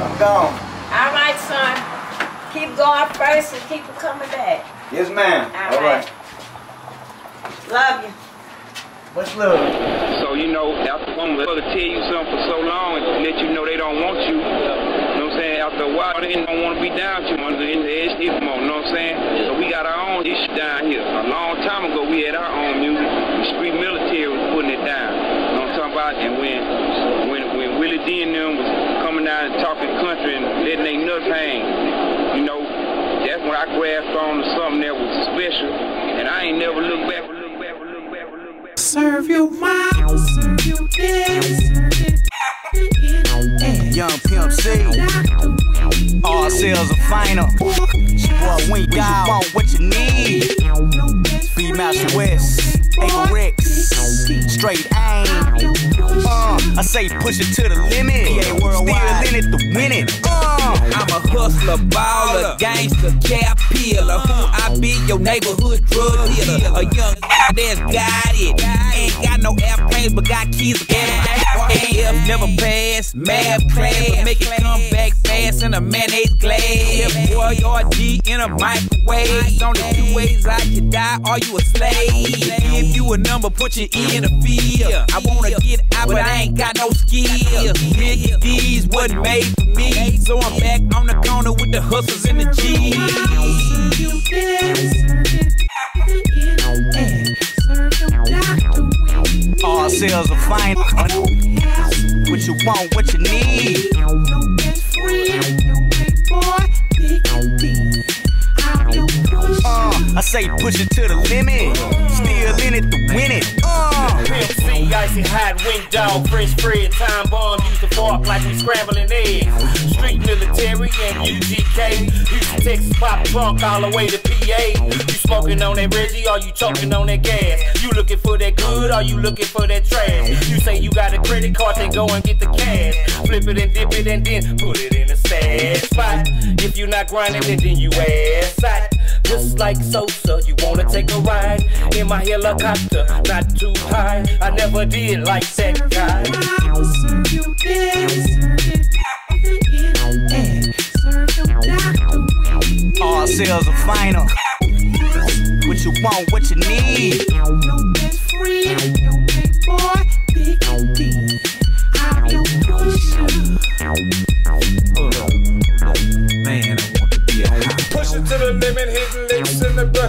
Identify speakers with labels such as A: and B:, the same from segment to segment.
A: I'm gone.
B: All right, son. Keep going first and keep coming back.
A: Yes, ma'am.
B: All
A: All right.
B: Love you.
A: Much love.
C: So, you know, after one will tell you something for so long and let you know they don't want you, you know what I'm saying? After a while, they don't want to be down with you under in the edge you know what I'm saying? So we got our own issue down here. A long time ago, we had our own music. The street military was putting it down. You know what I'm talking about? And when when when Willie D and them was coming down and talking country and letting they nuts hang, you know, that's when I grasped on to something that was special. And I ain't never looked back. Look back, look back, look back.
D: Serve you right, serve you this.
E: Young Pimp C. All sales are final. Boy, when you want what you need. Free Mouse West. Ava Rex. Straight aim. Uh, I say push it to the limit. PA worldwide. Still in it to win it. Uh,
F: I'm a hustler, baller, gangster, cap peeler. Who I be? Your neighborhood drug dealer. A young that's got it. Ain't got no airplanes, but got keys again. AF never pass, math class, but make it come back fast in a mayonnaise glass. Boy, you're G in a microwave. Only two ways I can die, are you a slave? If you a number, put you in the field. I wanna get out, but I ain't got no skills. Big D's wasn't made for me, so I'm back on the corner with the hustlers and the G's.
E: All sales are final. What you want, what you need.
D: No best friend, no big boy,
E: Uh, I say push it to the limit. Still in it to win it. Uh,
G: Pimp C, IceyHott, wing dog, French Fred, Timebomb, used to fork like we scrambling eggs. Street military and UGK, Houston, Texas, pop trunk all the way to PA. You smoking on that Reggie or you choking on that gas? You looking for that good or you looking for that trash? You say you got a credit card, then go and get the cash. Flip it and dip it and then put it in a stash spot. If you not grinding it, then you ass. Just like Sosa, you wanna take a ride in my helicopter, not too high. I never did like that guy.
D: Serve you this. Serve you that.
E: all sales are final. What you want, what you need.
D: No best friend, no big boy, big D.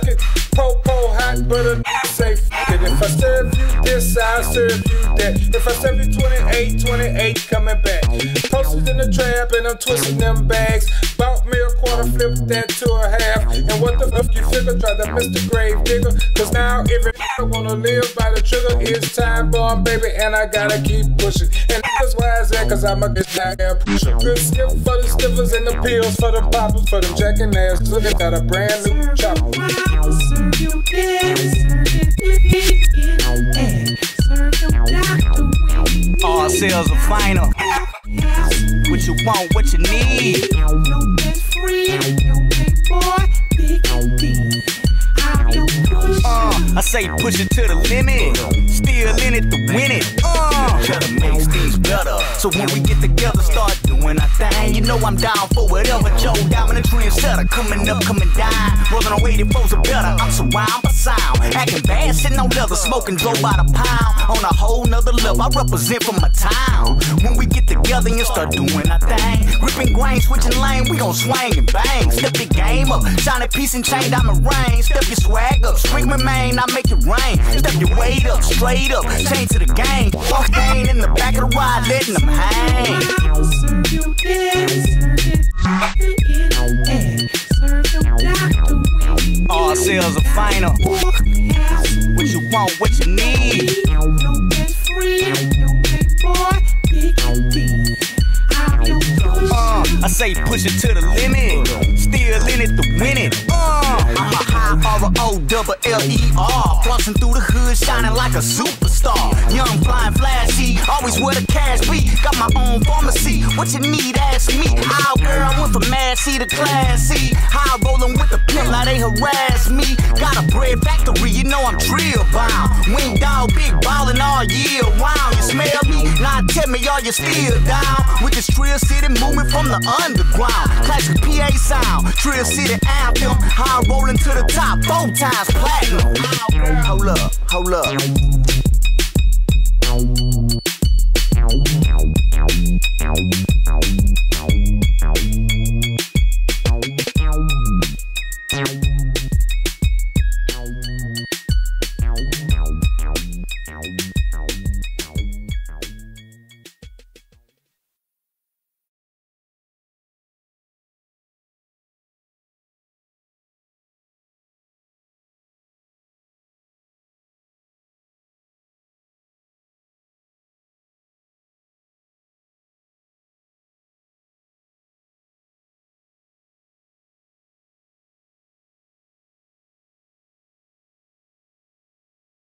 H: licks in the. Po po hot, but a say f it. If I serve you this, I'll serve you that. If I serve you 28, 28 coming back. Posted in the trap and I'm twisting them bags. Bought me a quarter, flipped that to a half. And what the fuck you figure? Try to miss the grave digger. Cause now every wanna live by the trigger. It's Timebomb, baby, and I gotta keep pushing. And that's why I said, cause I'm a good goddamn pusher. Good skip for the stiffers and the pills for the poppers, for them jacking ass. Looking at that, a brand new chopper.
E: All sales are final. What you want, what you need. Uh, I say push it to the limit. Still in it to win it. Uh, to make things better. So when we know I'm down for whatever. Joe Diamond, a trendsetter. Coming up, coming down. Rolling on 84s are better. I'm surrounded by sound. Acting bad, sitting on leather. Smoking dope by the pound. On a whole nother level, I represent for my town. When we get together and start doing our thing. Ripping grain, switching lane, we gon' swing and bang. Step your game up. Shine a piece and chain diamond ring. Step your swag up. Spring remain, I make it rain. Step your weight up, straight up. Change to the game. Walk in the back of the ride, letting them hang. Double L-E-R. Crossing through the hood, shining like a superstar. Young, flying, flashy, always where the cash be. Got my own pharmacy. What you need, ask me. How girl, I went from mad C to classy. How rolling harass me. Got a bread factory, you know I'm drill bound. WinkDawg, big ballin' all year round. You smell me? Now tell me, are you still down? With this Trill City moving from the underground. Classic PA sound, Trill City anthem. High rolling to the top, four times platinum. Hold up, hold up.